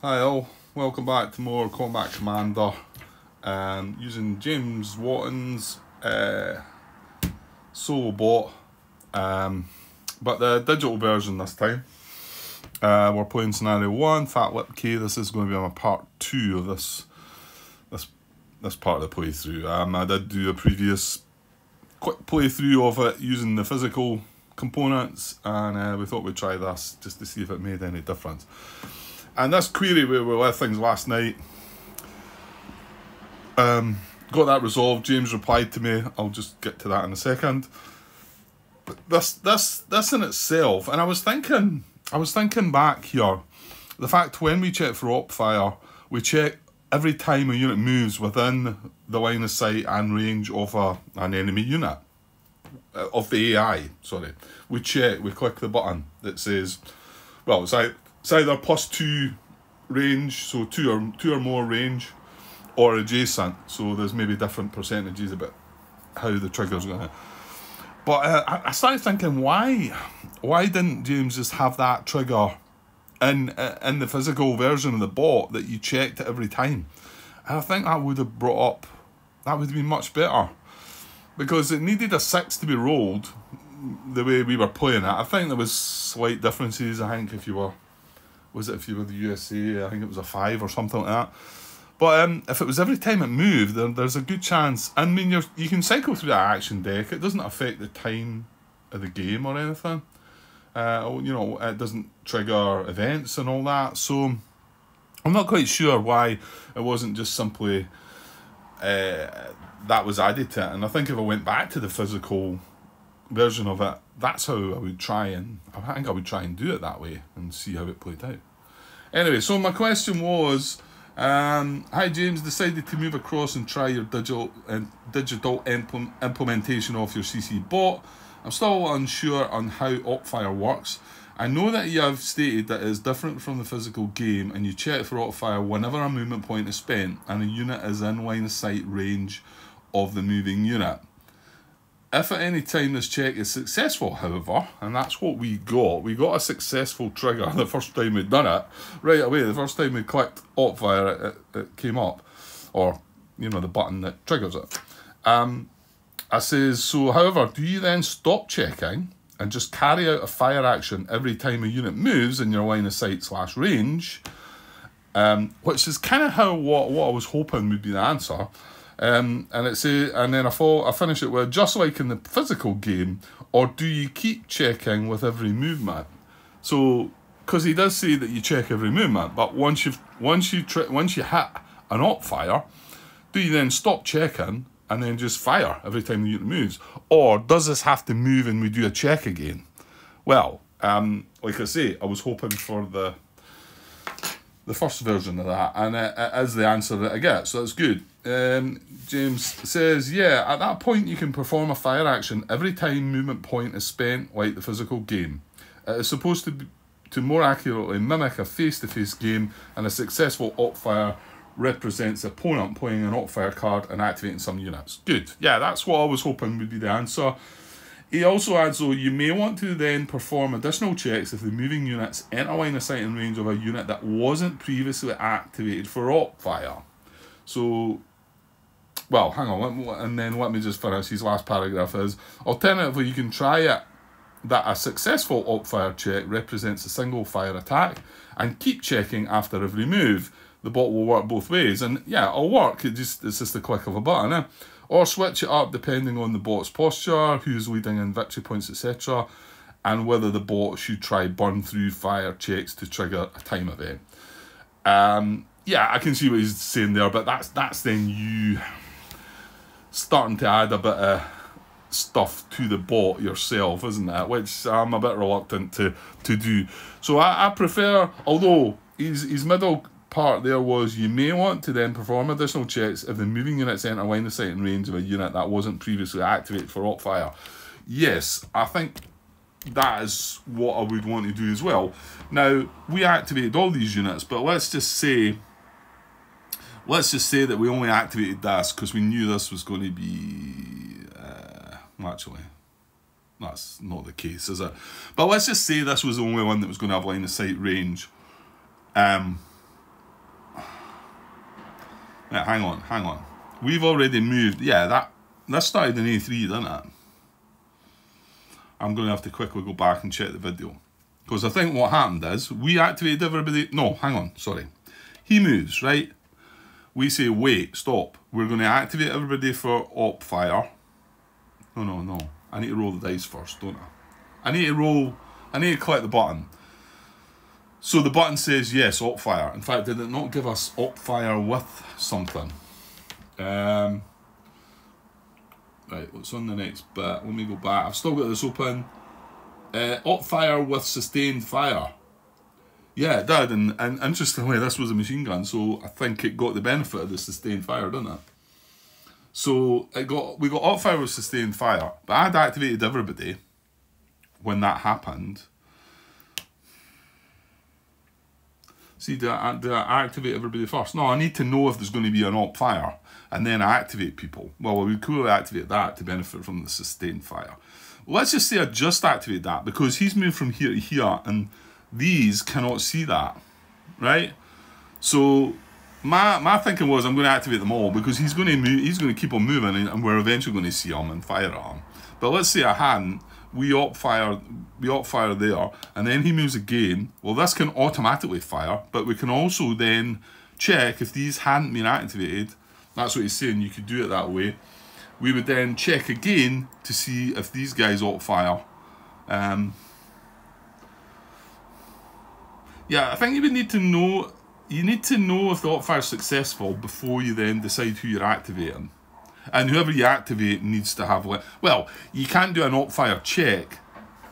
Hi all, welcome back to more Combat Commander. Um, using James Watton's uh, solo bot, um, but the digital version this time. Uh, we're playing scenario one, Fat Lipki. This is going to be my part two of this this this part of the playthrough. Um, I did do a previous quick playthrough of it using the physical components, and uh, we thought we'd try this just to see if it made any difference. And this query where we were with things last night, um, got that resolved. James replied to me. I'll just get to that in a second. But this, this, this in itself, and I was thinking, I was thinking back here, the fact when we check for op fire, we check every time a unit moves within the line of sight and range of a, an enemy unit uh, of the AI. Sorry, we check. We click the button that says, well, it's like it's either plus two range, so two or two or more range, or adjacent. So there's maybe different percentages about how the trigger's going to. But uh, I, I started thinking, why, why didn't James just have that trigger in uh, in the physical version of the bot that you checked every time? And I think that would have brought up, that would have been much better, because it needed a six to be rolled, the way we were playing it. I think there was slight differences. I think if you were was it if you were the USA, I think it was a five or something like that. But um, if it was every time it moved, then there's a good chance. I mean, you you can cycle through that action deck. It doesn't affect the time of the game or anything. Uh, you know, it doesn't trigger events and all that. So I'm not quite sure why it wasn't just simply uh, that was added to it. And I think if I went back to the physical version of it, that's how I would try and I think I would try and do it that way and see how it played out. Anyway, so my question was, um, hi James, decided to move across and try your digital uh, digital impl implementation of your CC bot. I'm still unsure on how OpFire works. I know that you have stated that it is different from the physical game and you check for OpFire whenever a movement point is spent and a unit is in line of sight range of the moving unit. If at any time this check is successful, however, and that's what we got, we got a successful trigger the first time we'd done it, right away, the first time we clicked OpFire, it, it, it came up, or, you know, the button that triggers it. Um, I says, so however, do you then stop checking and just carry out a fire action every time a unit moves in your line of sight slash range, um, which is kind of how what, what I was hoping would be the answer. Um, and it's a, and then I fall, I finish it with just like in the physical game, or do you keep checking with every movement? So, because he does say that you check every movement, but once you've once you once you hit an op fire, do you then stop checking and then just fire every time the unit moves, or does this have to move and we do a check again? Well, um, like I say, I was hoping for the the first version of that, and it, it is the answer that I get, so that's good. Um, James says, yeah, at that point you can perform a fire action every time movement point is spent like the physical game. It is supposed to be, to more accurately mimic a face-to-face -face game, and a successful op fire represents opponent playing an op fire card and activating some units. Good. Yeah, that's what I was hoping would be the answer. He also adds, though, you may want to then perform additional checks if the moving units enter line of sight and range of a unit that wasn't previously activated for op fire. So, well, hang on, me, and then let me just finish. His last paragraph is, alternatively, you can try it that a successful op fire check represents a single fire attack and keep checking after every move. The bot will work both ways, and yeah, it'll work. It just it's just a click of a button. Eh? Or switch it up depending on the bot's posture, who's leading in victory points, etc., and whether the bot should try burn through fire checks to trigger a time event. Um, yeah, I can see what he's saying there, but that's that's then you starting to add a bit of stuff to the bot yourself, isn't it? Which I'm a bit reluctant to to do. So I, I prefer, although his his middle part there was you may want to then perform additional checks if the moving units enter line of sight and range of a unit that wasn't previously activated for op fire. Yes, I think that is what I would want to do as well. Now, we activated all these units, but let's just say let's just say that we only activated this because we knew this was going to be uh, actually that's not the case is it but let's just say this was the only one that was going to have line of sight range um Right, hang on, hang on. We've already moved. Yeah, that that started in A3, didn't it? I'm going to have to quickly go back and check the video. Because I think what happened is, we activated everybody... No, hang on, sorry. He moves, right? We say, wait, stop. We're going to activate everybody for op fire. No, no, no. I need to roll the dice first, don't I? I need to roll... I need to click the button. So the button says yes, op fire. In fact, did it not give us op fire with something? Um, right, what's on the next bit? Let me go back. I've still got this open. Uh, op fire with sustained fire. Yeah, it did, and, and interestingly, this was a machine gun, so I think it got the benefit of the sustained fire, didn't it? So it got we got op fire with sustained fire, but I'd activated everybody when that happened. See, do I, do I activate everybody first? No, I need to know if there's going to be an op fire and then I activate people. Well, we could activate that to benefit from the sustained fire. Let's just say I just activate that because he's moved from here to here and these cannot see that, right? So my my thinking was I'm going to activate them all because he's going to move, he's going to keep on moving and we're eventually going to see him and fire him. But let's say I hadn't, we op fire, we op fire there, and then he moves again. Well, this can automatically fire, but we can also then check if these hadn't been activated. That's what he's saying. You could do it that way. We would then check again to see if these guys op fire. Um, yeah, I think you would need to know. You need to know if the op fire is successful before you then decide who you're activating and whoever you activate needs to have well you can't do an op fire check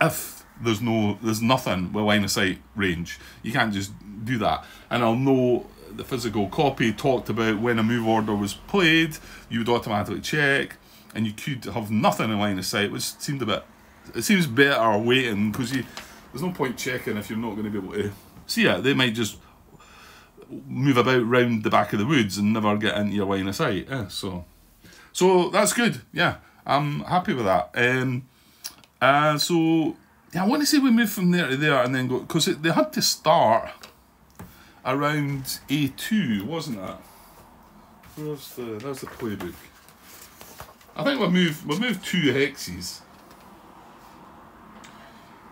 if there's no there's nothing with line of sight range. You can't just do that. And I'll know the physical copy talked about when a move order was played you would automatically check and you could have nothing in line of sight which seemed a bit it seems better waiting because you there's no point checking if you're not going to be able to see it. They might just move about round the back of the woods and never get into your line of sight. Yeah, so so that's good. Yeah, I'm happy with that. Um, uh, so yeah, I want to say we move from there to there and then go because they had to start around A2, wasn't it? Where's the there's the playbook. I think we move we move two hexes.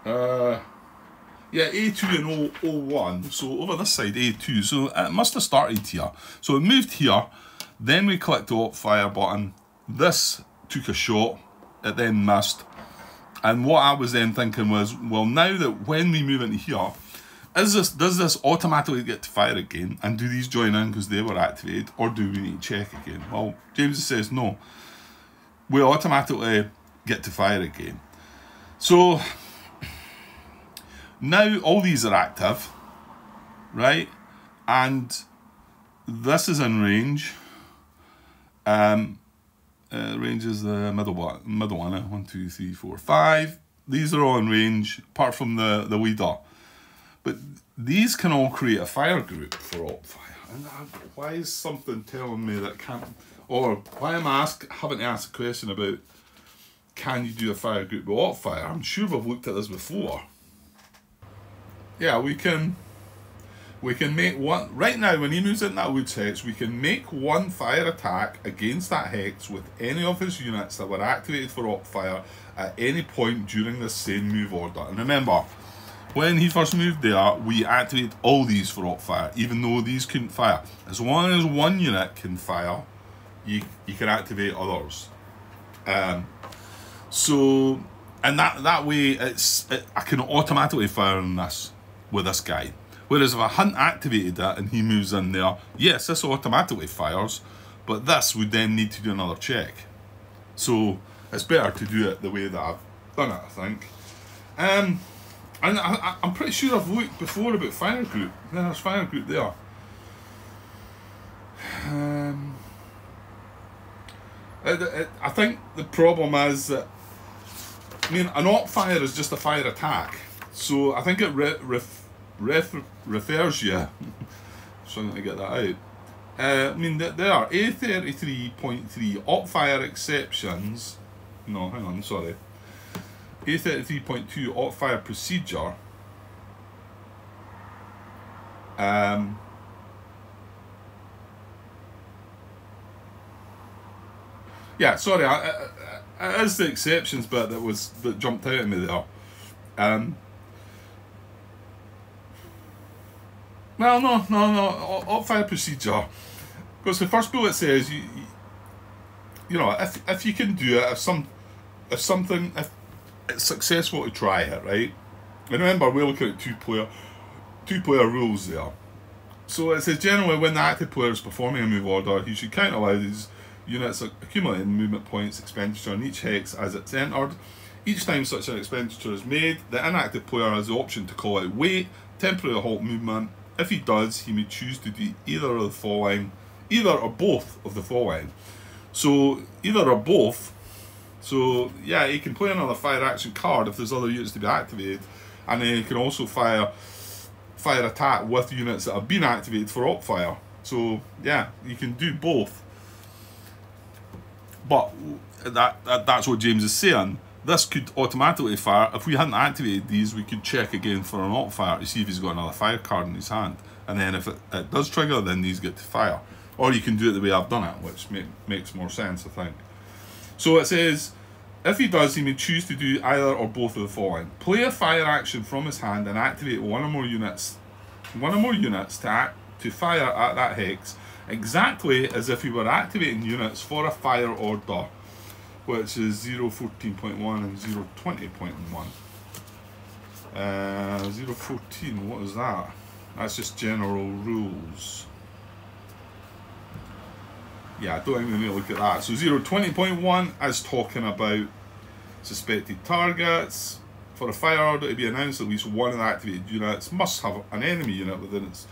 Uh, yeah, A2 and O, O1. So over this side, A2. So it must have started here. So it moved here. Then we clicked the fire button. This took a shot. It then missed. And what I was then thinking was, well, now that when we move into here, is this does this automatically get to fire again? And do these join in because they were activated? Or do we need to check again? Well, James says no. We automatically get to fire again. So now all these are active, right? And this is in range. Um, uh, range is the middle one, middle one. Uh, one, two, three, four, five. These are all in range, apart from the the wee dot. But these can all create a fire group for op fire. And why is something telling me that can't? Or why am I ask, having to ask a question about can you do a fire group with op fire? I'm sure we've looked at this before. Yeah, we can we can make one right now when he moves in that woods hex we can make one fire attack against that hex with any of his units that were activated for op fire at any point during the same move order. And remember when he first moved there we activated all these for op fire even though these couldn't fire. As long as one unit can fire you you can activate others. Um so and that that way it's it, i can automatically fire on this with this guy Whereas if I hadn't activated that and he moves in there, yes, this automatically fires, but this would then need to do another check. So it's better to do it the way that I've done it, I think. Um, and I, am pretty sure I've looked before about fire group. There's fire group there. Um, it, it, I think the problem is that I mean an op fire is just a fire attack, so I think it re, ref, ref, refers you. Struggling to get that out. Uh, I mean, there are A33.3 op fire exceptions. No, hang on, sorry. A33.2 op fire procedure. Um, yeah, sorry, I, I, I, it is the exceptions bit that was that jumped out at me there. Um, well, no, no, no, op fire procedure. Because the first bullet says you, you, know, if if you can do it, if some, if something, if it's successful to try it, right? And remember, we're looking at two player, two player rules there. So it says generally when the active player is performing a move order, he should count aloud his units accumulating movement points expenditure on each hex as it's entered. Each time such an expenditure is made, the inactive player has the option to call out wait, temporary halt movement. If he does, he may choose to do either of the following, either or both of the following. So either or both. So yeah, he can play another fire action card if there's other units to be activated, and then he can also fire fire attack with units that have been activated for op fire. So yeah, you can do both. But that, that that's what James is saying. This could automatically fire. If we hadn't activated these, we could check again for an op fire to see if he's got another fire card in his hand. And then if it, it does trigger, then these get to fire. Or you can do it the way I've done it, which make, makes more sense, I think. So it says, if he does, he may choose to do either or both of the following. Play a fire action from his hand and activate one or more units, one or more units to act, to fire at that hex exactly as if we were activating units for a fire order, which is 014.1 and 020.1. Uh, 014, what is that? That's just general rules. Yeah, I don't even need to look at that. So 020.1 is talking about suspected targets. For a fire order to be announced, at least one of the activated units must have an enemy unit within its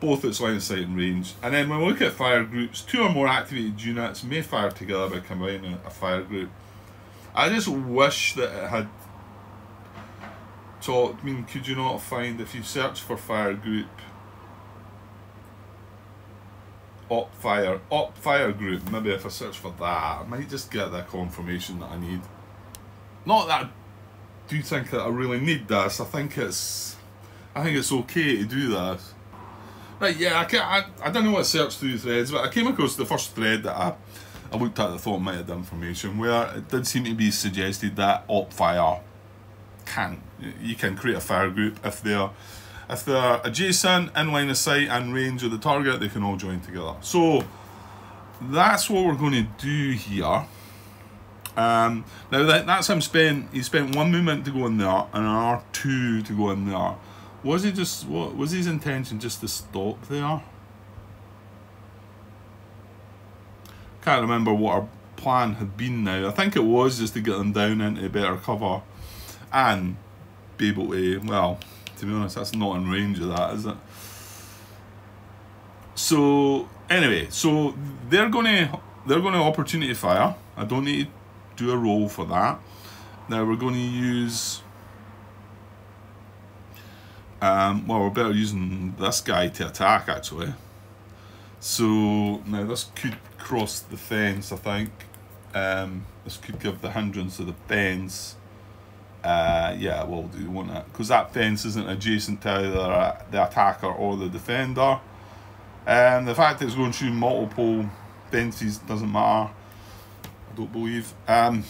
both its line of sight and range. And then when we look at fire groups, two or more activated units may fire together by combining a fire group. I just wish that it had taught, I mean, could you not find, if you search for fire group, op fire, op fire group, maybe if I search for that, I might just get the confirmation that I need. Not that I do think that I really need this, I think it's, I think it's okay to do this. Right, yeah, I, can't, I, I don't know what search through threads, but I came across the first thread that I, I looked at that I thought might have information, where it did seem to be suggested that op fire can, you can create a fire group if they're if they're adjacent, in line of sight and range of the target, they can all join together. So that's what we're going to do here. Um, now that, that's him spent, he spent one movement to go in there and an R2 to go in there. Was he just what was his intention just to stop there? Can't remember what our plan had been now. I think it was just to get them down into better cover and be able to well, to be honest, that's not in range of that, is it? So anyway, so they're gonna they're gonna opportunity fire. I don't need to do a roll for that. Now we're going to use um, well, we're better using this guy to attack, actually. So, now this could cross the fence, I think. Um, this could give the hindrance of the fence. Uh, yeah, we'll do, won't it? Because that fence isn't adjacent to either the attacker or the defender. And um, the fact that it's going through multiple fences doesn't matter. I don't believe. Um,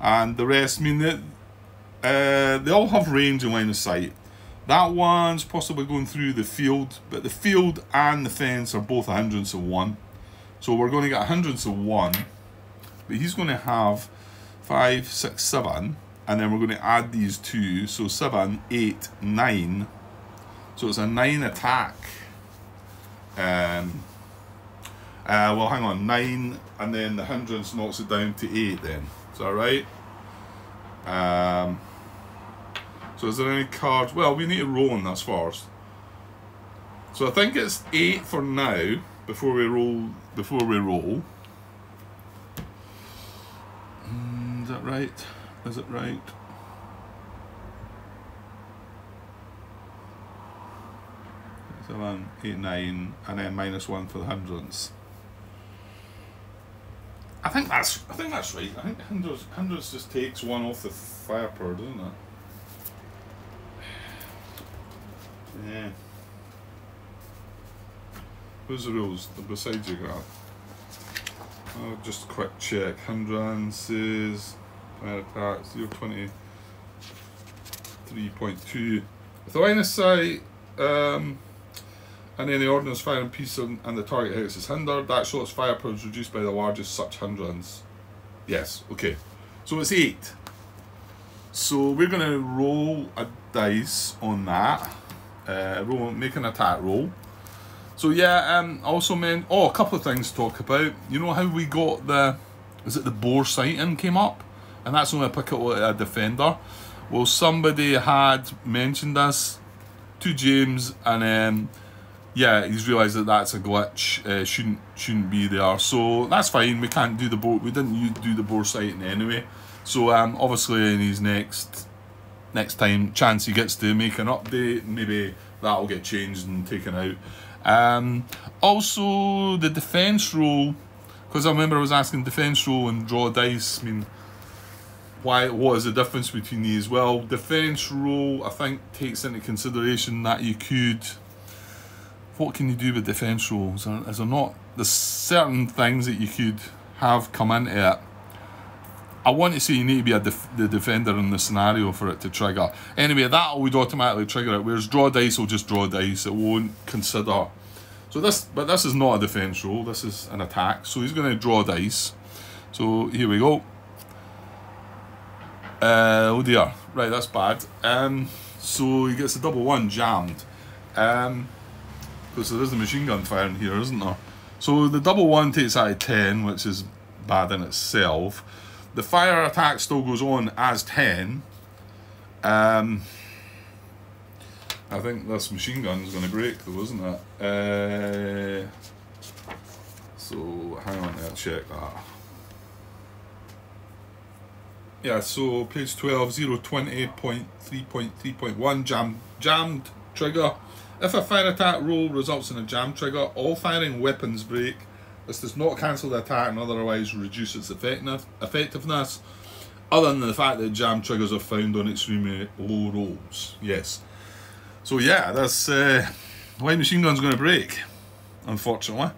and the rest, I mean, the, uh, they all have range and line of sight. That one's possibly going through the field, but the field and the fence are both a hindrance of one. So we're going to get a hindrance of one, but he's going to have five, six, seven, and then we're going to add these two, so seven, eight, nine. So it's a nine attack. Um, uh, well, hang on, nine, and then the hindrance knocks it down to eight. Then is that right? Um, so is there any cards? Well, we need to roll on this first. So I think it's eight for now before we roll. Before we roll. Mm, is that right? Is it right? Seven, eight, nine, and then minus one for the hindrance. I think that's I think that's right. I think hindrance hindrance just takes one off the fire power, doesn't it? Yeah. Who's the rules? The beside you got. I'll just quick check. Hindrances, fire attack, 020, 3.2. With the line of sight, um, and any ordnance firing piece on, and the target hits is hindered, that shot's firepower is reduced by the largest such hindrance. Yes, okay. So it's 8. So we're going to roll a dice on that. Uh, roll, make an attack roll. So yeah, um, also meant oh a couple of things to talk about. You know how we got the is it the bore sighting came up, and that's only applicable to a defender. Well, somebody had mentioned this to James, and um, yeah, he's realised that that's a glitch. Uh, shouldn't shouldn't be there. So that's fine. We can't do the bore. We didn't do the bore sighting anyway. So um, obviously in his next next time chance he gets to make an update, maybe that'll get changed and taken out. Um, also, the defence roll, because I remember I was asking defence roll and draw dice. I mean, why? What is the difference between these? Well, defence roll I think takes into consideration that you could. What can you do with defence rolls? Is there, is there not? There's certain things that you could have come into it. I want to say you need to be a def the defender in the scenario for it to trigger. Anyway, that would automatically trigger it, whereas draw dice will just draw dice. It won't consider so this, but this is not a defense roll. This is an attack. So he's going to draw dice. So here we go. Uh, oh dear. Right, that's bad. Um, so he gets a double one jammed. Um, because there is a machine gun firing here, isn't there? So the double one takes out of 10, which is bad in itself. The fire attack still goes on as 10. Um, I think this machine gun is going to break though, isn't it? Uh, so, hang on, I'll check that. Yeah, so page 12, 020.3.3.1, jam, jammed trigger. If a fire attack roll results in a jam trigger, all firing weapons break. This does not cancel the attack and otherwise reduce its effectiveness, other than the fact that jam triggers are found on extremely low rolls. Yes. So yeah, that's uh, White Machine Gun's going to break, unfortunately.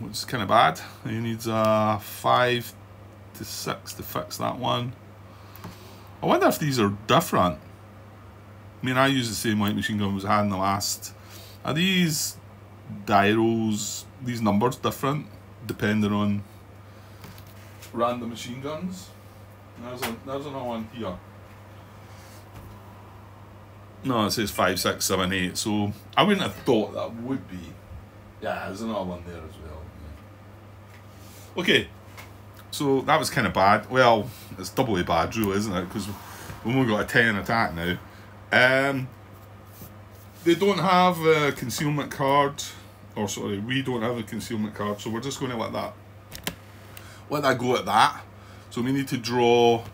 Which is kind of bad. He needs uh, 5 to 6 to fix that one. I wonder if these are different. I mean, I use the same White Machine Gun as I had in the last. Are these die rolls, these numbers different, depending on random machine guns? There's, a, there's another one here. No, it says five, six, seven, eight. So I wouldn't have thought that would be. Yeah, there's another one there as well. Okay, so that was kind of bad. Well, it's doubly bad, really, isn't it? Because we've only got a 10 attack now. Um, they don't have a concealment card. Or sorry, we don't have a concealment card. So we're just going to let that let that go at that. So we need to draw.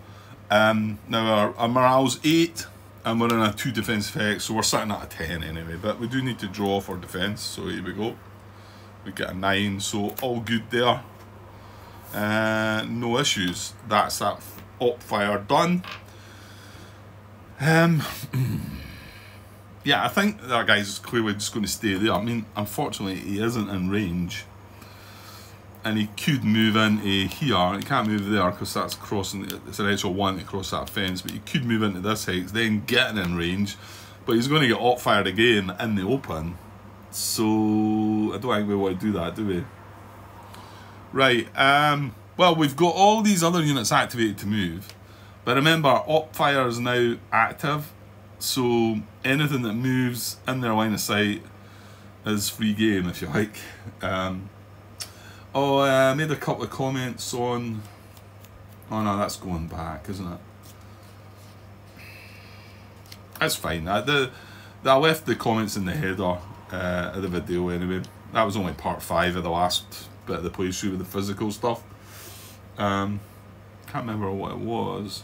Um, now our, our morale's 8 and we're in a two defence effect, so we're sitting at a 10 anyway, but we do need to draw for defence, so here we go. We get a 9, so all good there. Uh, no issues. That's that op fire done. Um, yeah, I think that guy's clearly just going to stay there. I mean, unfortunately, he isn't in range and he could move into here. He can't move there because that's crossing. It's an extra one to cross that fence, but he could move into this hex, then getting in range. But he's going to get op fired again in the open. So I don't think we want to do that, do we? Right. Um. Well, we've got all these other units activated to move, but remember, op fire is now active. So anything that moves in their line of sight is free game, if you like. Um, Oh, I made a couple of comments on... Oh no, that's going back, isn't it? That's fine. I, the, I left the comments in the header uh, of the video anyway. That was only part 5 of the last bit of the playthrough with the physical stuff. Um, can't remember what it was.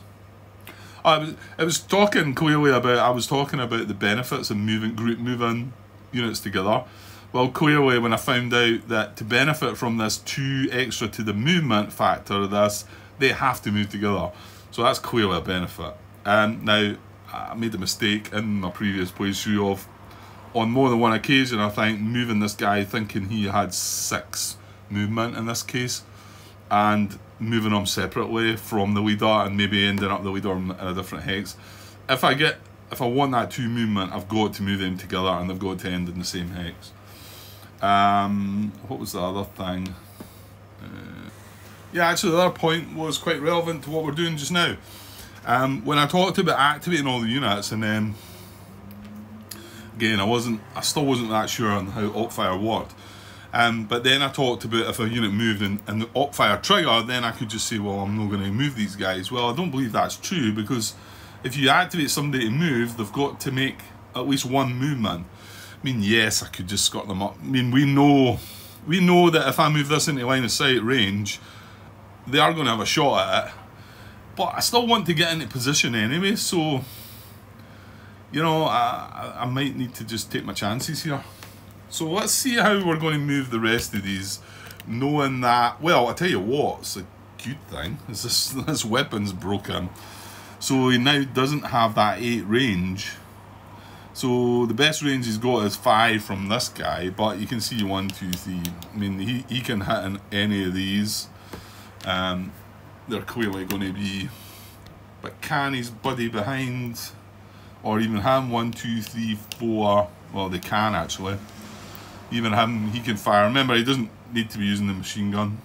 I was, I was talking clearly about, I was talking about the benefits of moving group moving units together. Well, clearly, when I found out that to benefit from this two extra to the movement factor of this, they have to move together. So that's clearly a benefit. And now, I made a mistake in my previous playthrough of, on more than one occasion, I think, moving this guy thinking he had six movement in this case, and moving them separately from the leader and maybe ending up the leader in a different hex. If I get if I want that two movement, I've got to move them together and they've got to end in the same hex. Um, what was the other thing? Uh, yeah, actually, the other point was quite relevant to what we're doing just now. Um, when I talked about activating all the units, and then again, I wasn't, I still wasn't that sure on how Opfire worked. Um, but then I talked about if a unit moved and, and the Opfire trigger, then I could just say, well, I'm not going to move these guys. Well, I don't believe that's true because if you activate somebody to move, they've got to make at least one movement. I mean, yes, I could just scot them up. I mean, we know, we know that if I move this into line of sight range, they are going to have a shot at it. But I still want to get into position anyway, so you know, I, I might need to just take my chances here. So let's see how we're going to move the rest of these, knowing that, well, I tell you what, it's a good thing, is this, this weapon's broken. So he now doesn't have that 8 range. So the best range he's got is 5 from this guy, but you can see 1, 2, 3. I mean, he, he can hit in any of these. Um, they're clearly going to be... But can his buddy behind or even him one two three four well they can actually even him he can fire remember he doesn't need to be using the machine gun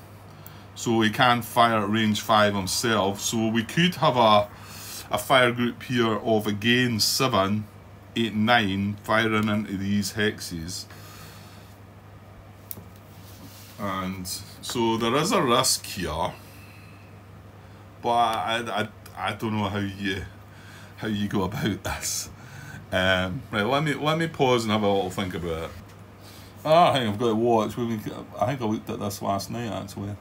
so he can fire at range 5 himself so we could have a a fire group here of again 7 8 9 firing into these hexes and so there is a risk here but I, I, I don't know how you how you go about this. Um, right, let me let me pause and have a little think about it. Oh, I think I've got to watch. I think I looked at this last night actually.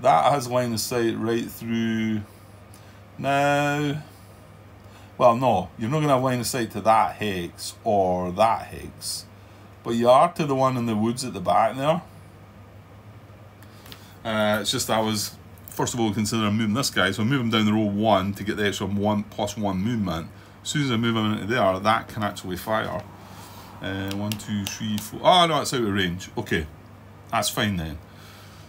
That has line of sight right through. Now, well, no, you're not going to have line of sight to that hex or that hex, but you are to the one in the woods at the back there. Uh, it's just I was first of all consider moving this guy, so I move him down the row one to get the extra one plus one movement. As soon as I move him into there, that can actually fire. Uh, one, two, three, four. Oh no, it's out of range. Okay, that's fine then.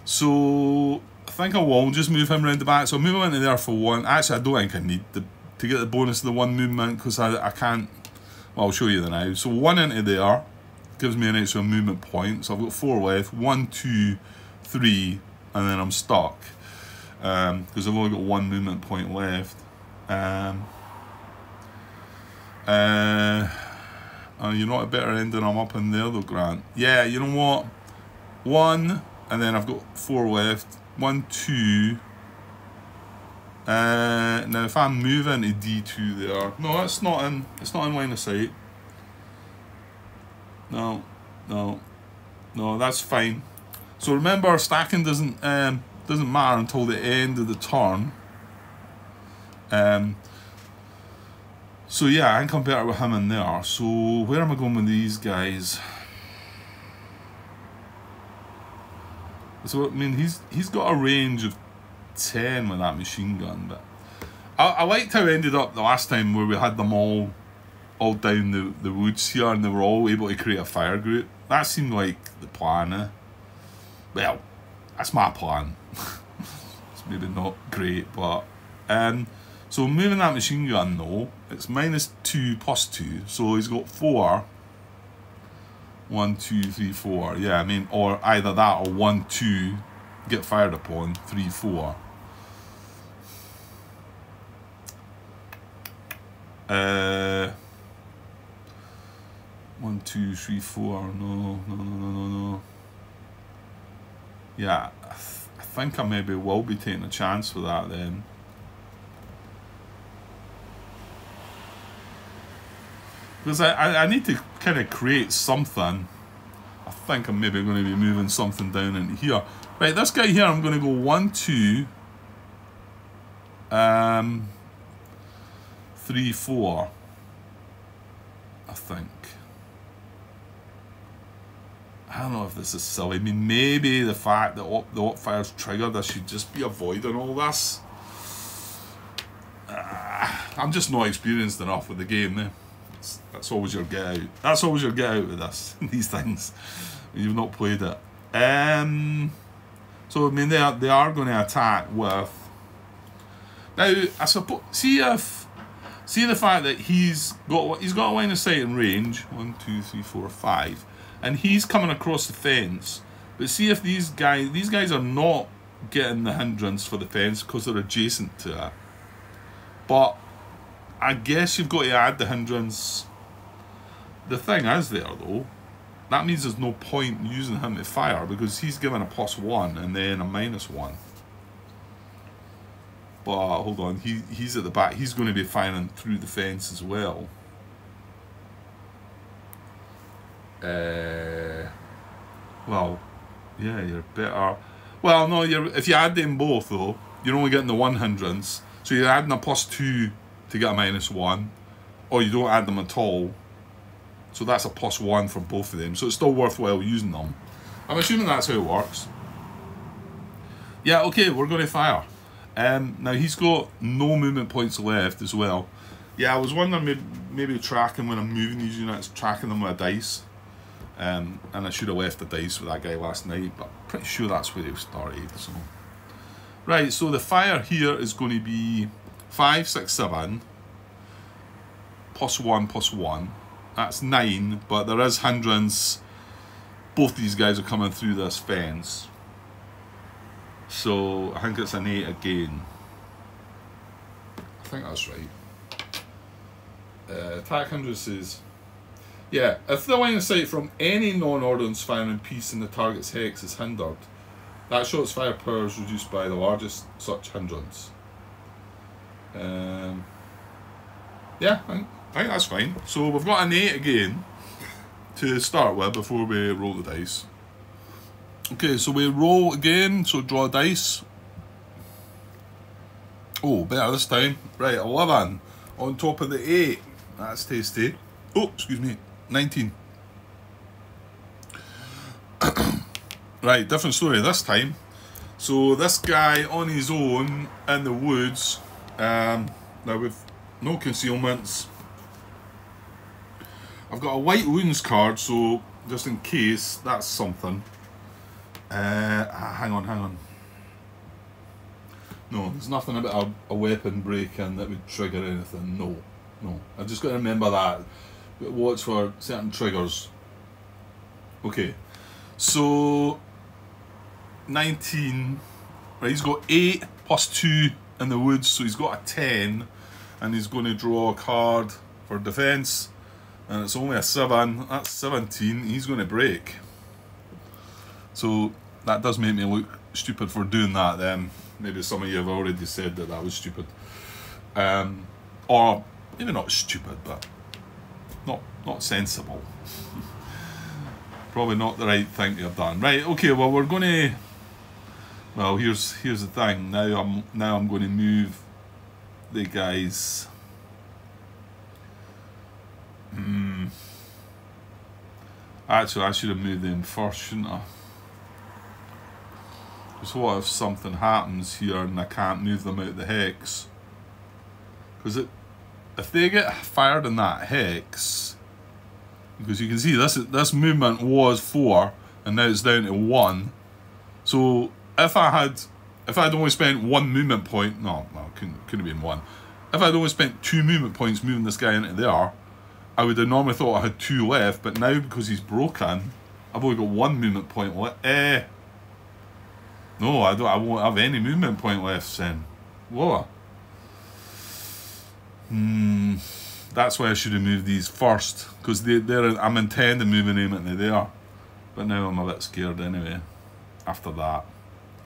So I think I will just move him around the back. So I'll move him into there for one. Actually, I don't think I need the to get the bonus of the one movement because I, I can't. Well, I'll show you the now. So one into there gives me an extra movement point. So I've got four left. One, two, three, and then I'm stuck because um, I've only got one movement point left. Um, uh, oh, you're not a better ending I'm up in there though, Grant. Yeah, you know what? One, and then I've got four left. One, two. Uh, now if I'm moving to D2 there, no, it's not in. It's not in line of sight. No, no, no, that's fine. So remember, stacking doesn't um, doesn't matter until the end of the turn. Um, so yeah, I can compare it with him in there. So where am I going with these guys? So I mean, he's he's got a range of ten with that machine gun, but I, I liked how it ended up the last time where we had them all all down the, the woods here and they were all able to create a fire group. That seemed like the plan. Eh? Well, that's my plan. it's maybe not great, but um, so moving that machine gun though, it's minus two plus two, so he's got four. One, two, three, four. Yeah, I mean, or either that or one, two, get fired upon. Three, four. Uh, one, two, three, four. No, no, no, no, no, no yeah, I, th I think I maybe will be taking a chance for that then. Because I, I, I need to kind of create something. I think I'm maybe going to be moving something down into here. Right, this guy here, I'm going to go one, two, um, three, four. I think. I don't know if this is silly. I mean, maybe the fact that op the op fire's triggered, I should just be avoiding all this. Uh, I'm just not experienced enough with the game. Eh? That's, that's always your get out. That's always your get out with this. These things. You've not played it. Um, So I mean, they are they are going to attack with. Now I suppose see if see the fact that he's got he's got a line of sight in range one two three four five, and he's coming across the fence. But see if these guys these guys are not getting the hindrance for the fence because they're adjacent to it. But I guess you've got to add the hindrance. The thing is there though, that means there's no point using him to fire because he's given a plus one and then a minus one. But hold on, he he's at the back. He's going to be firing through the fence as well. Uh, well, yeah, you're better. Well, no, you're if you add them both though, you're only getting the one hindrance. So you're adding a plus two to get a minus one, or you don't add them at all. So that's a plus one for both of them. So it's still worthwhile using them. I'm assuming that's how it works. Yeah, okay, we're going to fire. Um, now he's got no movement points left as well. Yeah, I was wondering maybe, maybe tracking when I'm moving these units, tracking them with a dice. Um, and I should have left the dice with that guy last night, but pretty sure that's where they started. So, right. So the fire here is going to be five, six, seven, plus one, plus one. That's nine, but there is hindrance. Both these guys are coming through this fence. So I think it's an eight again. I think that's right. Uh, attack hindrances. Yeah, if the line of sight from any non-ordnance firing piece in the target's hex is hindered, that shot's fire power is reduced by the largest such hindrance. Um, yeah, I think, that's fine. So we've got an 8 again to start with before we roll the dice. Okay, so we roll again, so draw dice. Oh, better this time. Right, 11 on top of the 8. That's tasty. Oh, excuse me. 19. right, different story this time. So this guy on his own in the woods, um, now with no concealments. I've got a white wounds card, so just in case, that's something. Uh, ah, hang on, hang on. No, there's nothing about a, a weapon break-in that would trigger anything. No, no. I've just got to remember that watch for certain triggers. Okay, so 19, right, he's got 8 plus 2 in the woods, so he's got a 10, and he's going to draw a card for defence, and it's only a 7, that's 17, he's going to break. So that does make me look stupid for doing that then. Maybe some of you have already said that that was stupid. Um, or maybe not stupid, but not not sensible. Probably not the right thing to have done. Right, okay, well we're gonna well here's here's the thing. Now I'm now I'm gonna move the guys Hmm. Actually I should have moved them first, shouldn't I? Because what if something happens here and I can't move them out the hex? Because it if they get fired in that hex, because you can see this this movement was four and now it's down to one. So if I had if I'd only spent one movement point, no, no, couldn't couldn't have been one. If I'd only spent two movement points moving this guy into there, I would have normally thought I had two left, but now because he's broken, I've only got one movement point left. Eh. No, I don't I won't have any movement point left then. What? Hmm, that's why I should have moved these first because they, they're I'm intending moving them into there, but now I'm a bit scared anyway. After that,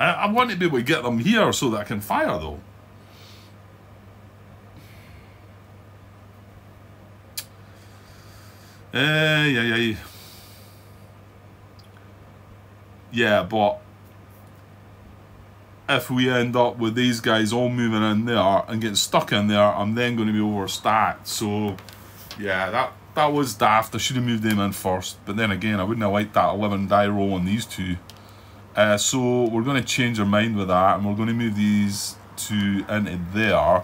I, I want to be able to get them here so that I can fire though. Uh, yeah, yeah. Yeah, but if we end up with these guys all moving in there and getting stuck in there, I'm then going to be overstacked. So, yeah, that that was daft. I should have moved them in first. But then again, I wouldn't have liked that 11 die roll on these two. Uh, so we're going to change our mind with that, and we're going to move these two into there.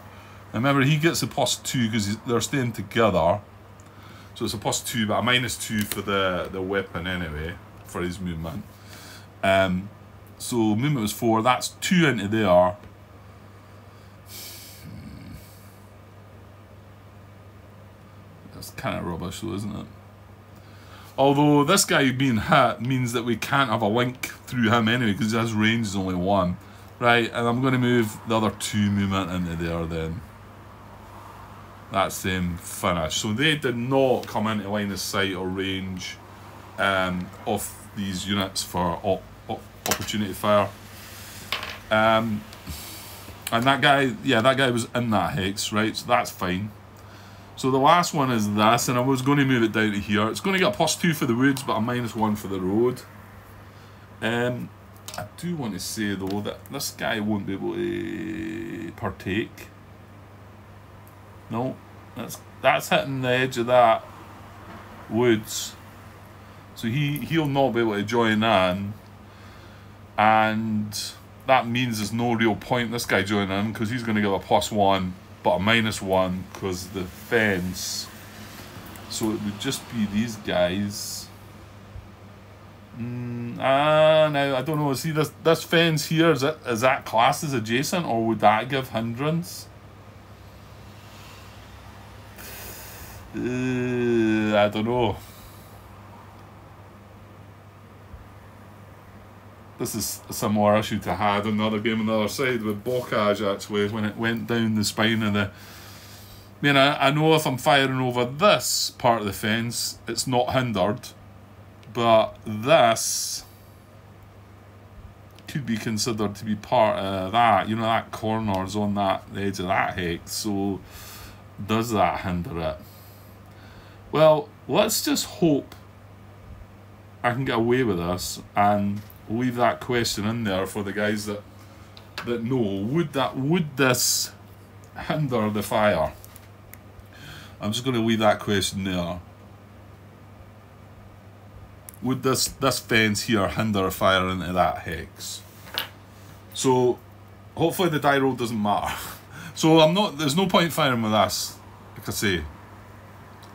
And remember, he gets a plus two because they're staying together. So it's a plus two, but a minus two for the, the weapon anyway, for his movement. Um, So movement was four. That's two into there. That's kind of rubbish, though, isn't it? Although this guy being hit means that we can't have a link through him anyway, because his range is only one. Right, and I'm going to move the other two movement into there then. That's them finish. So they did not come into line of sight or range um, of these units for op op opportunity fire. Um, and that guy, yeah, that guy was in that hex, right? So that's fine. So the last one is this, and I was going to move it down to here. It's going to get plus two for the woods, but a minus one for the road. Um, I do want to say though that this guy won't be able to partake. No, that's that's hitting the edge of that woods. So he he'll not be able to join in, and that means there's no real point this guy joining in because he's going to get a plus one but a minus one because the fence. So it would just be these guys. Mm, ah, now I don't know. See this this fence here is that is that classed as adjacent or would that give hindrance? Uh, I don't know. this is a similar issue to had another game on the other side with Bocage actually when it went down the spine of the I mean I, I know if I'm firing over this part of the fence it's not hindered but this could be considered to be part of that you know that corner's on that the edge of that hex so does that hinder it well let's just hope I can get away with this and leave that question in there for the guys that that know. Would that would this hinder the fire? I'm just going to leave that question there. Would this this fence here hinder a fire into that hex? So hopefully the die roll doesn't matter. So I'm not. There's no point firing with this. Like I say.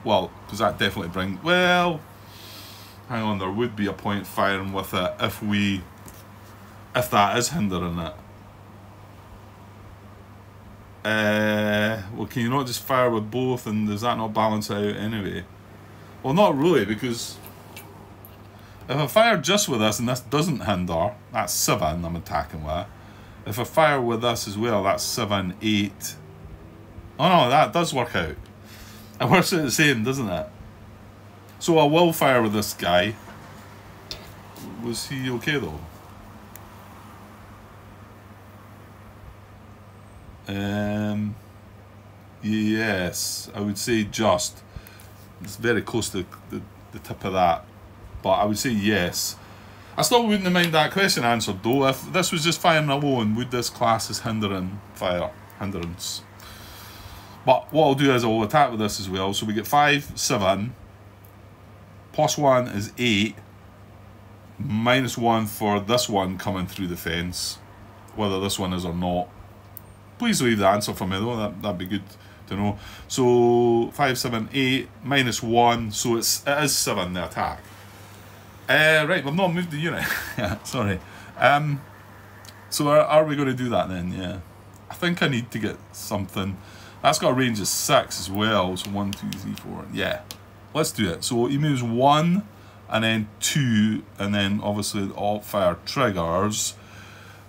Well, because that definitely bring? Well, hang on, there would be a point firing with it if we, if that is hindering it. Uh, well, can you not just fire with both and does that not balance out anyway? Well, not really, because if I fire just with us, and this doesn't hinder, that's 7 I'm attacking with. If I fire with us as well, that's 7, 8. Oh no, that does work out. It works out the same, doesn't it? So I will fire with this guy. Was he okay though? Um, yes, I would say just. It's very close to the, the tip of that. But I would say yes. I still wouldn't mind that question answered though. If this was just firing alone, would this class as hindering fire? Hindrance. But what I'll do is I'll attack with this as well. So we get 5, 7, plus 1 is 8, minus 1 for this one coming through the fence, whether this one is or not. Please leave the answer for me though, that, that'd be good to know. So five, seven, eight minus 1, so it's, it is 7 the attack. Uh, right, we've not moved the unit. yeah, sorry. Um, so are, are we going to do that then? Yeah. I think I need to get something. That's got a range of 6 as well. So 1, 2, 3, 4. Yeah. Let's do it. So he moves 1 and then 2 and then obviously the alt fire triggers.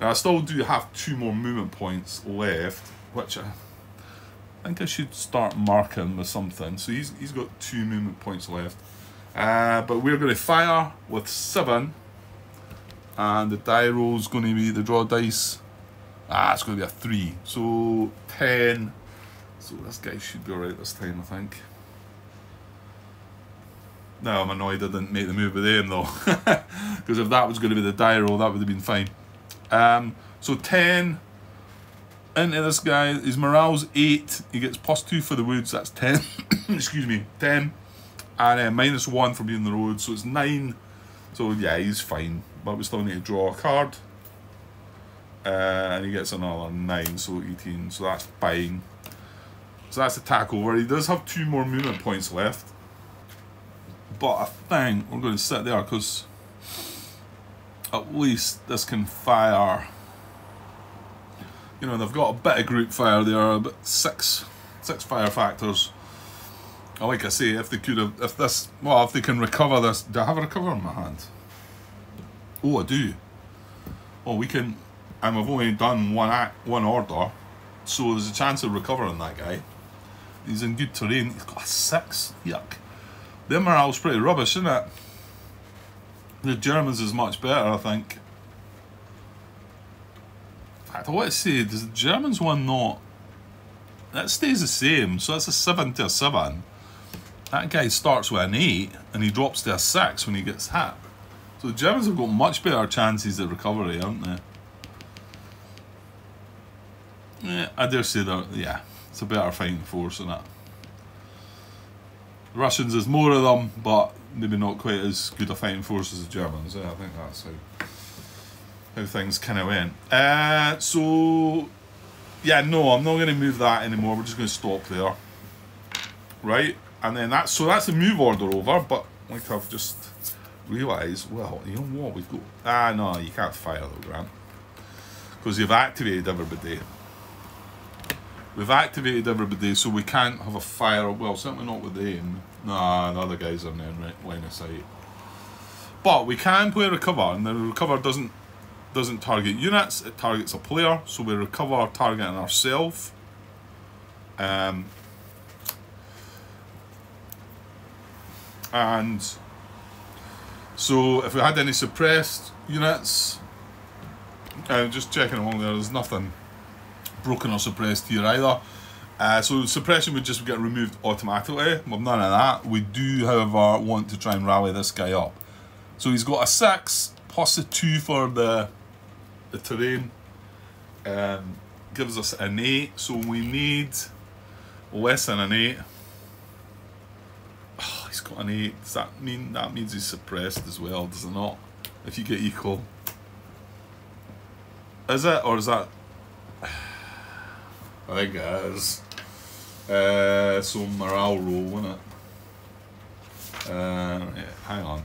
Now I still do have two more movement points left, which I think I should start marking with something. So he's, he's got two movement points left. Uh, but we're going to fire with 7 and the die roll is going to be the draw dice. Ah, it's going to be a 3. So 10 so this guy should be alright this time, I think. No, I'm annoyed I didn't make the move with him though. Because if that was going to be the die roll, that would have been fine. Um, so 10 into this guy. His morale's 8. He gets plus 2 for the woods. That's 10. Excuse me. 10. And uh, minus 1 for being in the road. So it's 9. So yeah, he's fine. But we still need to draw a card. Uh, and he gets another 9. So 18. So that's buying. So that's a tackle where he does have two more movement points left. But I think we're going to sit there because at least this can fire. You know, they've got a bit of group fire there, about six, six fire factors. Like I say, if they could have, if this, well, if they can recover this, do I have a recover in my hand? Oh, I do. Oh, we can, and we've only done one act, one order, so there's a chance of recovering that guy. He's in good terrain. He's got a six. Yuck. The morale's pretty rubbish, isn't it? The Germans is much better, I think. In fact, I want to say, does the Germans one not... That stays the same, so that's a 7 to a 7. That guy starts with an 8, and he drops to a 6 when he gets hit. So the Germans have got much better chances of recovery, haven't they? Yeah, I dare say that, yeah, it's a better fighting force than that. The Russians, there's more of them, but maybe not quite as good a fighting force as the Germans. Yeah, I think that's how how things kind of went. Uh, so, yeah, no, I'm not going to move that anymore. We're just going to stop there, right? And then that's so that's the move order over. But like I've just realised, well, you know what? We've got ah no, you can't fire though, Grant, because you've activated everybody. We've activated everybody, so we can't have a fire. Well, certainly not with them. Nah, the other guys are in line of sight. But we can play recover, and the recover doesn't doesn't target units. It targets a player, so we recover targeting ourselves. Um, and so if we had any suppressed units, uh, just checking along there, there's nothing broken or suppressed here either. Uh, so suppression would just get removed automatically. Well, none of that. We do, however, want to try and rally this guy up. So he's got a 6 plus a 2 for the, the terrain. Um, gives us an 8. So we need less than an 8. Got an 8. Does that mean that means he's suppressed as well, does it not? If you get equal. Is it? Or is that... I think it is. Uh, so morale roll, isn't it? Uh, yeah, hang on.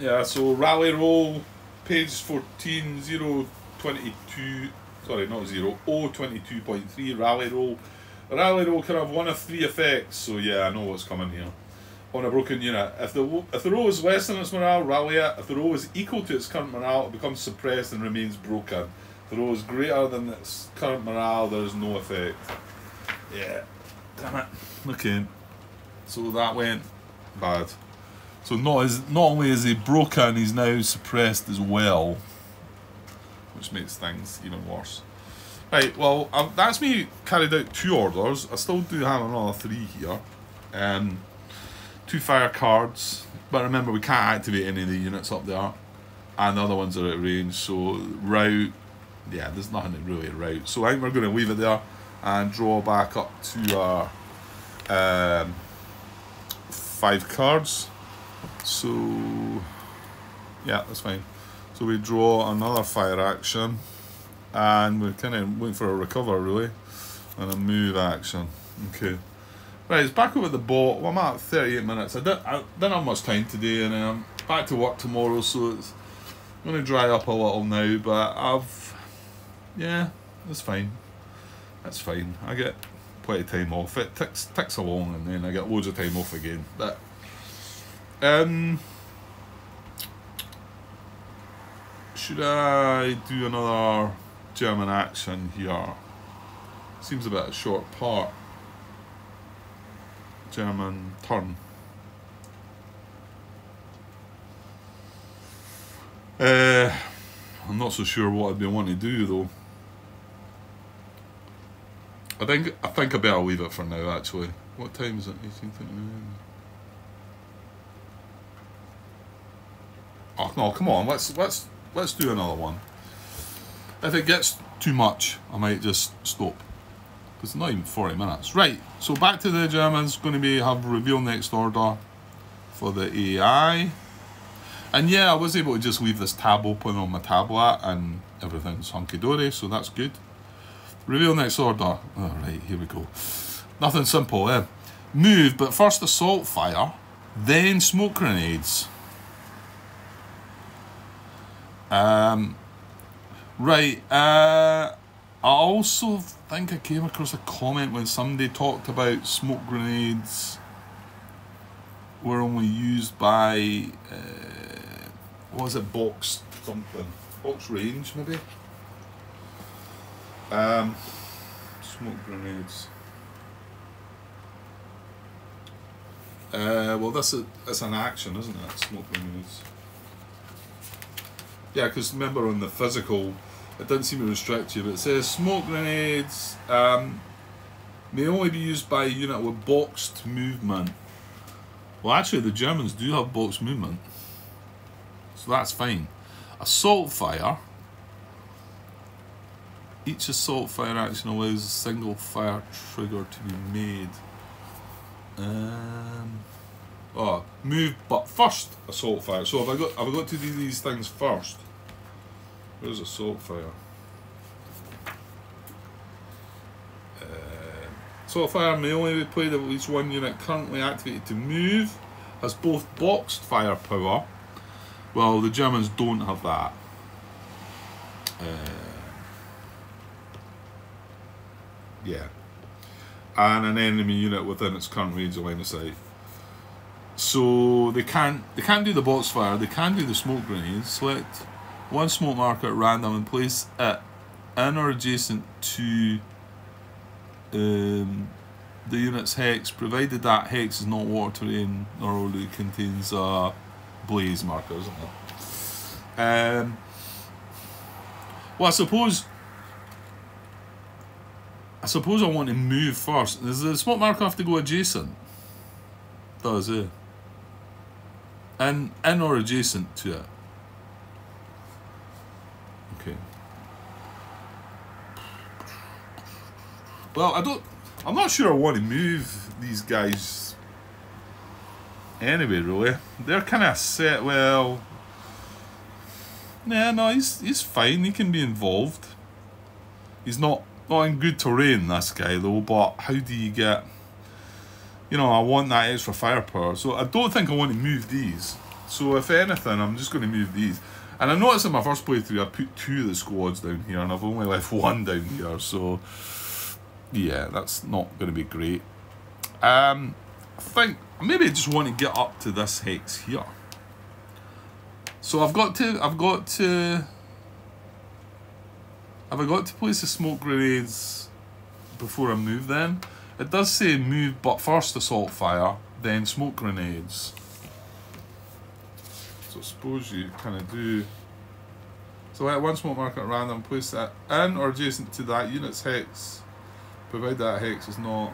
Yeah, so rally roll, page 14, 0, 22, sorry, not 0, 0, 22.3, rally roll. Rally roll can have one of three effects, so yeah, I know what's coming here. On a broken unit, if the if the roll is less than its morale, rally it. If the row is equal to its current morale, it becomes suppressed and remains broken. If the row is greater than its current morale, there is no effect. Yeah. Damn it. Okay. So that went bad. So not as not only is he broken, he's now suppressed as well, which makes things even worse. Right. Well, um, that's me carried out two orders. I still do have another three here. Um, two fire cards, but remember we can't activate any of the units up there, and the other ones are at range. So route, yeah, there's nothing really route. So I think we're going to leave it there and draw back up to our um, five cards. So, yeah, that's fine. So we draw another fire action and we're kind of waiting for a recover really and a move action. Okay. Right, it's back over the boat. Well, I'm at 38 minutes. I don't, I didn't have much time today and I'm back to work tomorrow so it's going to dry up a little now but I've, yeah, that's fine. That's fine. I get plenty of time off. It ticks ticks along, and then I get loads of time off again. But um, should I do another German action here? Seems a bit a short part. German turn. Uh, I'm not so sure what I'd be wanting to do though. I think I think I better leave it for now. Actually, what time is it? Eighteen Oh no! Come on, let's let's let's do another one. If it gets too much, I might just stop. It's not even forty minutes. Right. So back to the Germans. Going to be have reveal next order for the AI. And yeah, I was able to just leave this tab open on my tablet and everything's hunky dory, so that's good. Reveal next order. Alright, here we go. Nothing simple, eh? Move, but first assault fire, then smoke grenades. Um, right. Uh, I also think I came across a comment when somebody talked about smoke grenades were only used by uh, what was it box something? Box range maybe? Um, smoke grenades. Uh, well that's, is it's an action isn't it? Smoke grenades. Yeah because remember on the physical it doesn't seem to restrict you but it says smoke grenades um, may only be used by a unit with boxed movement well, actually, the Germans do have boxed movement, so that's fine. Assault fire. Each assault fire action allows a single fire trigger to be made. Um, oh, move, but first assault fire. So have I got have I got to do these things first? Where's assault fire? So fire may only be played if at least one unit currently activated to move, has both boxed firepower. Well, the Germans don't have that. Uh, yeah. And an enemy unit within its current range of line of sight. So they can't they can't do the box fire, they can do the smoke grenades. Select one smoke marker at random and place it in or adjacent to um, the unit's hex, provided that hex is not water terrain or only contains a blaze marker, isn't it? Um, well, I suppose. I suppose I want to move first. Does the smoke marker have to go adjacent? Does it? In, in or adjacent to it? Okay. Well, I don't. I'm not sure I want to move these guys. Anyway, really, they're kind of set. Well, yeah, no, he's he's fine. He can be involved. He's not not in good terrain, this guy though. But how do you get? You know, I want that extra firepower, so I don't think I want to move these. So if anything, I'm just going to move these. And I noticed in my first playthrough, I put two of the squads down here, and I've only left one down here. So yeah, that's not going to be great. Um, I think maybe I just want to get up to this hex here. So I've got to, I've got to, have I got to place the smoke grenades before I move then? It does say move, but first assault fire, then smoke grenades. So I suppose you kind of do. So let one smoke marker at random, place that in or adjacent to that unit's hex Provide that hex is not...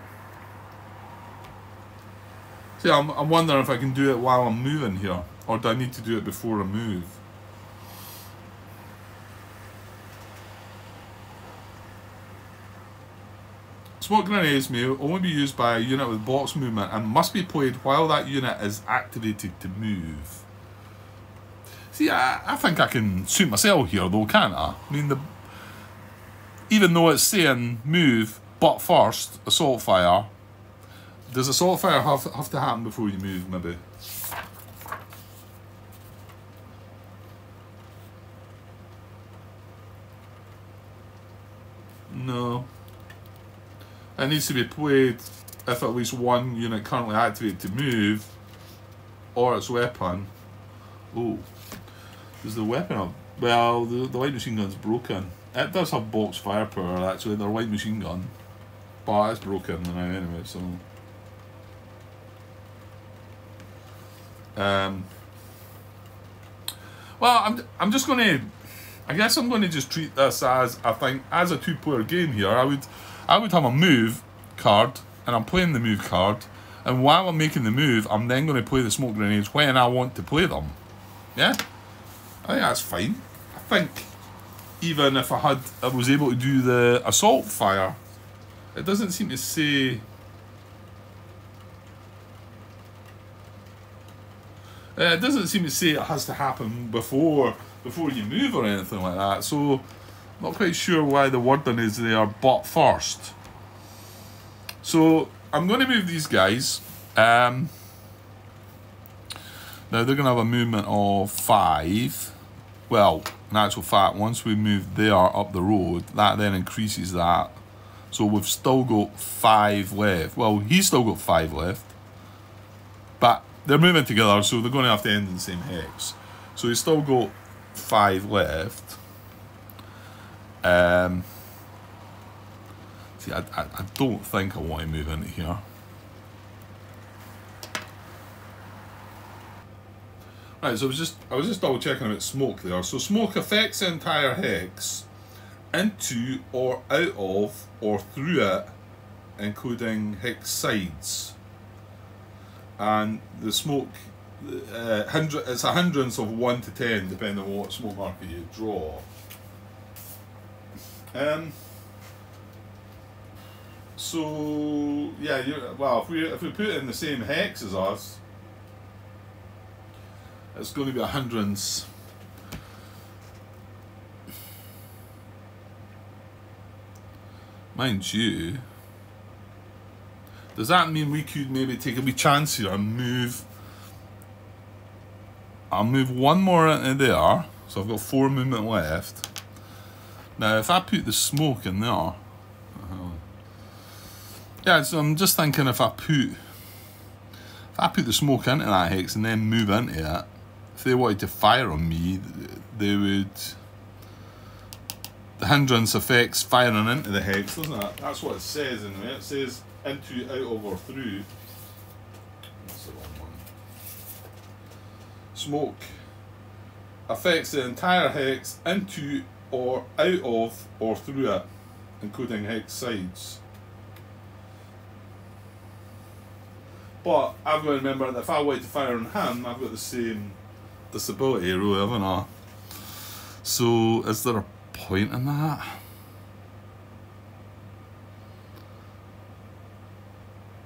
See, I'm, I'm wondering if I can do it while I'm moving here. Or do I need to do it before I move? Smoke grenades may only be used by a unit with box movement and must be played while that unit is activated to move. See, I, I think I can shoot myself here though, can't I? I mean, the even though it's saying move, but first, assault fire. Does assault fire have, have to happen before you move, maybe? No. It needs to be played if at least one unit currently activated to move, or its weapon. Oh, does the weapon have... Well, the, the light machine gun's broken. It does have box firepower, actually, the light machine gun. But it's broken now anyway, so... Um, well, I'm, I'm just going to... I guess I'm going to just treat this as, I think, as a two-player game here. I would, I would have a move card, and I'm playing the move card, and while I'm making the move, I'm then going to play the smoke grenades when I want to play them. Yeah? I think that's fine. I think even if I had, I was able to do the assault fire it doesn't seem to say... Uh, it doesn't seem to say it has to happen before before you move or anything like that. So, I'm not quite sure why the wording is there, but first. So, I'm going to move these guys. Um, now, they're going to have a movement of 5. well, in actual fact, once we move there up the road, that then increases that. So we've still got five left. Well, he's still got five left. But they're moving together, so they're going to have to end in the same hex. So he's still got five left. Um, see, I, I, I don't think I want to move into here. Right, so I was just I was just double checking about smoke there. So smoke affects the entire hex into or out of or through it, including hex sides. And the smoke uh, hundred it's a hindrance of one to ten depending on what smoke marker you draw. Um so yeah, you well if we if we put it in the same hex as us it's going to be a hindrance. Mind you, does that mean we could maybe take a wee chance here and move? I'll move one more into there, so I've got four movement left. Now, if I put the smoke in there, uh -huh. yeah, so I'm just thinking if I put if I put the smoke into that hex and then move into it, if they wanted to fire on me, they would. The hindrance affects firing into the hex, doesn't it? That's what it says there. It says into, out of, or through. That's the wrong one. Smoke affects the entire hex into, or out of, or through it, including hex sides. But I've got to remember that if I wait to fire on him, I've got the same disability really, haven't I? So is there a point in that?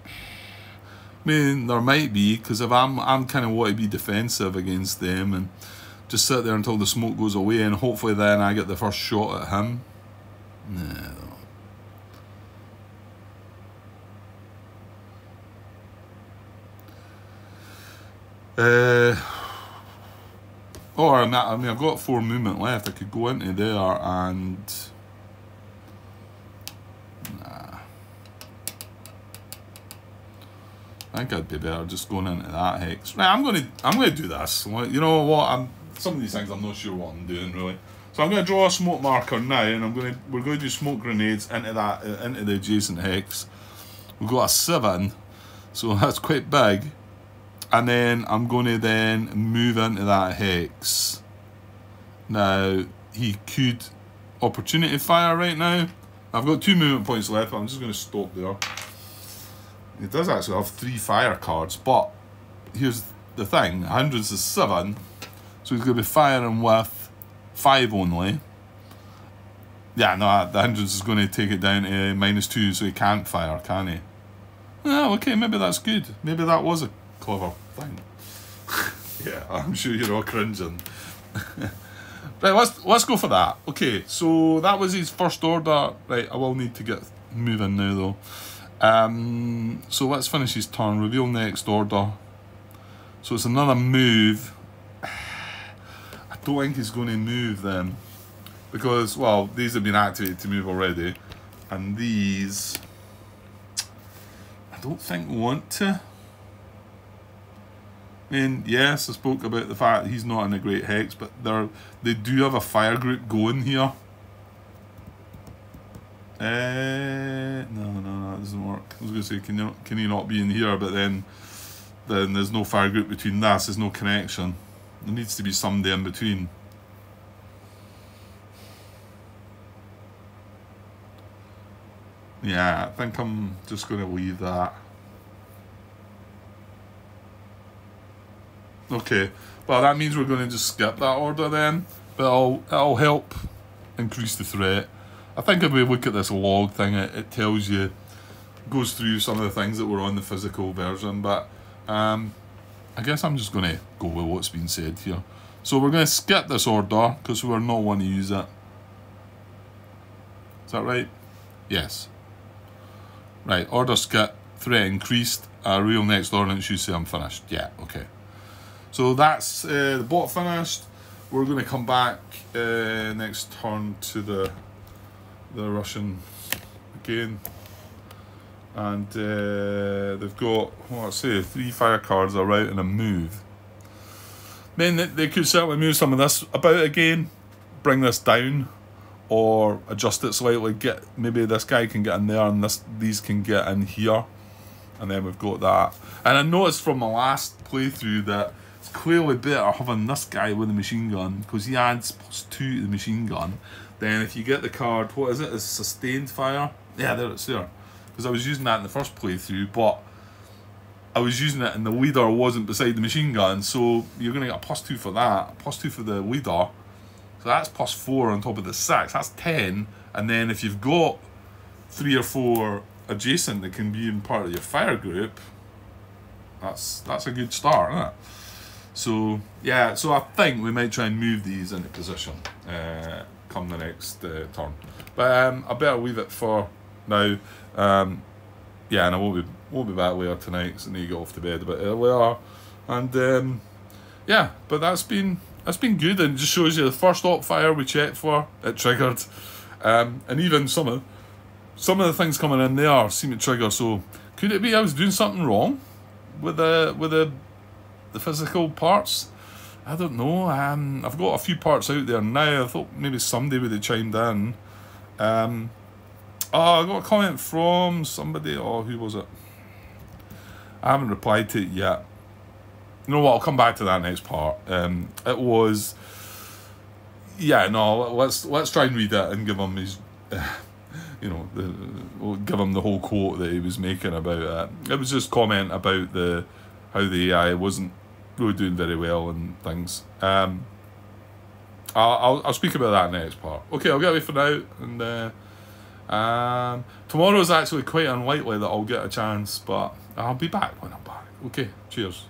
I mean, there might be, because if I'm, I'm kind of want to be defensive against them and just sit there until the smoke goes away and hopefully then I get the first shot at him. Nah. Uh, Oh, or I mean, I've got four movement left. I could go into there and nah. I think I'd be better just going into that hex. Right, I'm gonna I'm gonna do this. You know what? I'm some of these things I'm not sure what I'm doing really. So I'm gonna draw a smoke marker now, and I'm gonna we're going to do smoke grenades into that into the adjacent hex. We've got a seven, so that's quite big and then I'm going to then move into that hex. Now, he could opportunity fire right now. I've got two movement points left, I'm just going to stop there. He does actually have three fire cards, but here's the thing. Hindrance is seven, so he's going to be firing with five only. Yeah, no, uh, the hindrance is going to take it down to minus two, so he can't fire, can he? Oh, okay, maybe that's good. Maybe that was a clever thing. yeah, I'm sure you're all cringing. right, let's let's go for that. Okay, so that was his first order. Right, I will need to get moving now though. Um, so let's finish his turn. Reveal next order. So it's another move. I don't think he's going to move then. because well these have been activated to move already, and these I don't think want to. Mean, yes, I spoke about the fact he's not in a great hex, but they they do have a fire group going here. Uh, no, no, no, that doesn't work. I was going to say, can you can he not be in here? But then, then there's no fire group between us. There's no connection. There needs to be somebody in between. Yeah, I think I'm just going to leave that. Okay, well that means we're going to just skip that order then, but it'll, it'll help increase the threat. I think if we look at this log thing, it, it tells you, goes through some of the things that were on the physical version, but um, I guess I'm just going to go with what's been said here. So we're going to skip this order because we're not want to use it. Is that right? Yes. Right, order skip, threat increased, uh, real next order, and you say I'm finished. Yeah, okay. So that's uh, the bot finished. we're going to come back uh, next turn to the the Russian again. And uh, they've got, what I say, three fire cards are out and a move. Then they, they could certainly move some of this about again, bring this down, or adjust it slightly. Get maybe this guy can get in there and this these can get in here, and then we've got that. And I noticed from my last playthrough that it's clearly better having this guy with the machine gun because he adds plus two to the machine gun. Then if you get the card, what is it? Is sustained fire? Yeah, there it's there. Because I was using that in the first playthrough, but I was using it and the leader wasn't beside the machine gun, so you're going to get a plus two for that, plus two for the leader. So that's plus four on top of the six. That's ten. And then if you've got three or four adjacent that can be in part of your fire group, that's that's a good start, isn't it? So yeah, so I think we might try and move these into position uh, come the next uh, turn. But um, I better leave it for now. Um, yeah, and I won't be won't be back later tonight because I need to get off to bed a bit earlier. And um, yeah, but that's been that's been good and just shows you the first op fire we checked for it triggered, um, and even some of some of the things coming in there seem to trigger. So could it be I was doing something wrong with the with the the physical parts? I don't know. Um, I've got a few parts out there now. I thought maybe somebody would have chimed in. Um, oh, I got a comment from somebody. Oh, who was it? I haven't replied to it yet. You know what? I'll come back to that next part. Um, it was. Yeah, no. Let's let's try and read it and give him his. You know, the, we'll give him the whole quote that he was making about it. It was just comment about the how the AI wasn't really doing very well and things. Um, I'll, I'll, I'll speak about that next part. Okay, I'll get away for now. And uh, um, tomorrow is actually quite unlikely that I'll get a chance, but I'll be back when I'm back. Okay, cheers.